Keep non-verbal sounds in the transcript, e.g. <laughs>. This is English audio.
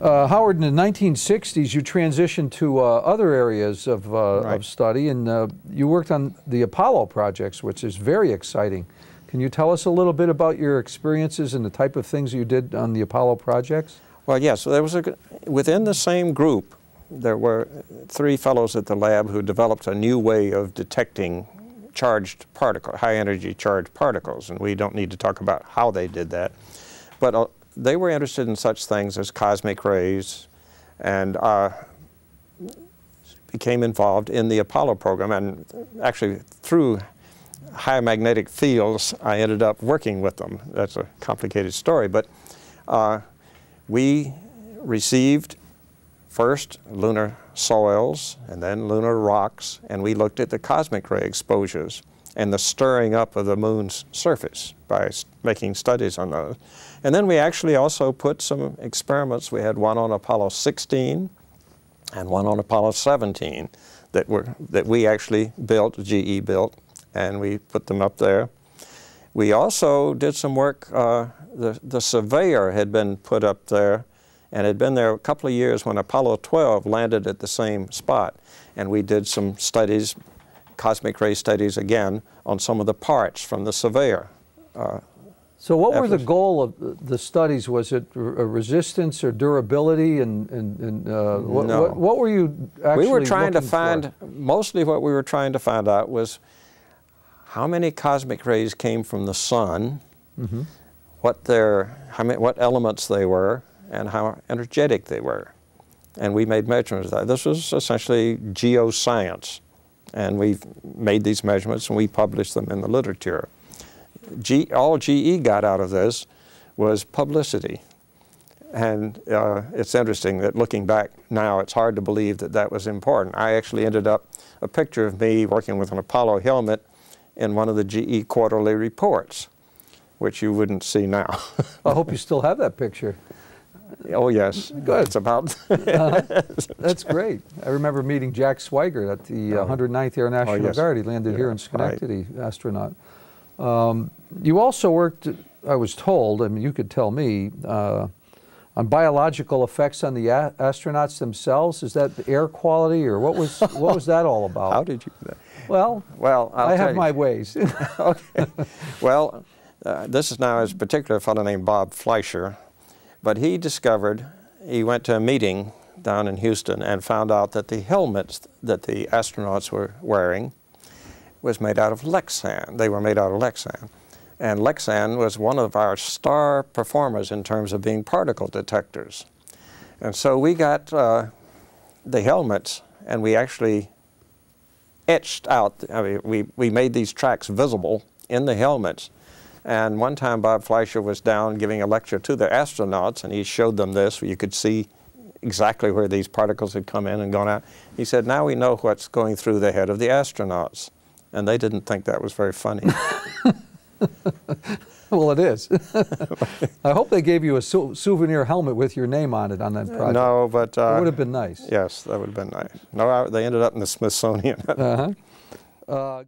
Uh, Howard, in the 1960s, you transitioned to uh, other areas of, uh, Right. of study, and uh, you worked on the Apollo projects, which is very exciting. Can you tell us a little bit about your experiences and the type of things you did on the Apollo projects? Well, yes, So there was a, within the same group, there were three fellows at the lab who developed a new way of detecting charged particle, high energy charged particles, and we don't need to talk about how they did that. But uh, they were interested in such things as cosmic rays and uh, became involved in the Apollo program. And actually, through high magnetic fields, I ended up working with them. That's a complicated story, but uh, we received first lunar soils and then lunar rocks, and we looked at the cosmic ray exposures and the stirring up of the moon's surface by making studies on those. And then we actually also put some experiments. We had one on Apollo 16 and one on Apollo 17 that were that we actually built, GE built, and we put them up there. We also did some work. Uh, the the Surveyor had been put up there, and had been there a couple of years when Apollo 12 landed at the same spot, and we did some studies, cosmic ray studies again on some of the parts from the Surveyor. Uh, So, what were the Efforts. goal of the- studies? Was it resistance or durability? And, and, and uh, what, No. what, what were you actually we were trying to looking for? find mostly what we were trying to find out was how many cosmic rays came from the sun, Mm-hmm. what their how many, what elements they were, and how energetic they were. And we made measurements of that. This was essentially geoscience, and we made these measurements and we published them in the literature. G, all GE got out of this was publicity. And uh, it's interesting that looking back now, it's hard to believe that that was important. I actually ended up a picture of me working with an Apollo helmet in one of the GE quarterly reports, which you wouldn't see now. <laughs> I hope you still have that picture. Oh yes, Good. It's about <laughs> That's great. I remember meeting Jack Swigert at the uh, 109th Air National Oh, yes. Guard. He landed here Yeah, in right. Schenectady, astronaut. Um, you also worked, I was told, I mean, you could tell me, uh, on biological effects on the a- astronauts themselves. Is that air quality, or what was what was that all <laughs> about? how did you do that? well, Well, I'll I have you. my ways. <laughs> okay. Well, uh, this is now a particular fellow named Bob Fleischer, but he discovered, he went to a meeting down in Houston and found out that the helmets that the astronauts were wearing was made out of Lexan. They were made out of Lexan. And Lexan was one of our star performers in terms of being particle detectors. And so we got uh, the helmets and we actually etched out, I mean, we, we made these tracks visible in the helmets. And one time Bob Fleischer was down giving a lecture to the astronauts and he showed them this you could see exactly where these particles had come in and gone out. He said, now we know what's going through the head of the astronauts. And they didn't think that was very funny. <laughs> well, it is. <laughs> I hope they gave you a sou- souvenir helmet with your name on it on that project. no, but... it Uh, would have been nice. Yes, that would have been nice. No, I, they ended up in the Smithsonian. <laughs> Uh-huh. Uh,